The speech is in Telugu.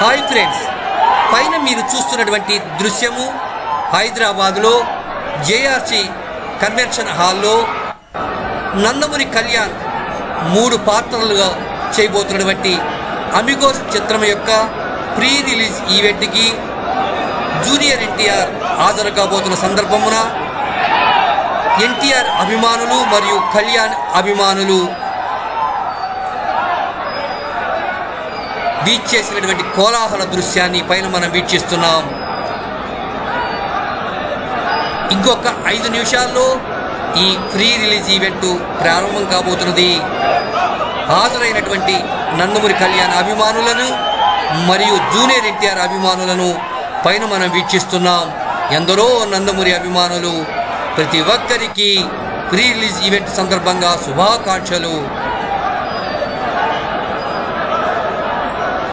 Hi friends. పైన మీరు చూస్తున్నటువంటి దృశ్యము హైదరాబాద్లో జేఆర్సి కన్వెన్షన్ హాల్లో నందమూరి కళ్యాణ్ మూడు పాత్రలుగా చేయబోతున్నటువంటి అమిగోస్ చిత్రం యొక్క ప్రీ రిలీజ్ ఈవెంట్కి జూనియర్ ఎన్టీఆర్ హాజరు కాబోతున్న సందర్భమున ఎన్టీఆర్ అభిమానులు మరియు కళ్యాణ్ అభిమానులు బీచ్ చేసినటువంటి కోలాహల దృశ్యాన్ని పైన మనం వీక్షిస్తున్నాం. ఇంకొక ఐదు నిమిషాల్లో ఈ ప్రీ రిలీజ్ ఈవెంట్ ప్రారంభం కాబోతున్నది. హాజరైనటువంటి నందమూరి కళ్యాణ్ అభిమానులను మరియు జూనియర్ ఎన్టీఆర్ అభిమానులను పైన మనం వీక్షిస్తున్నాం. ఎందరో నందమూరి అభిమానులు ప్రతి ఒక్కరికి ప్రీ రిలీజ్ ఈవెంట్ సందర్భంగా శుభాకాంక్షలు.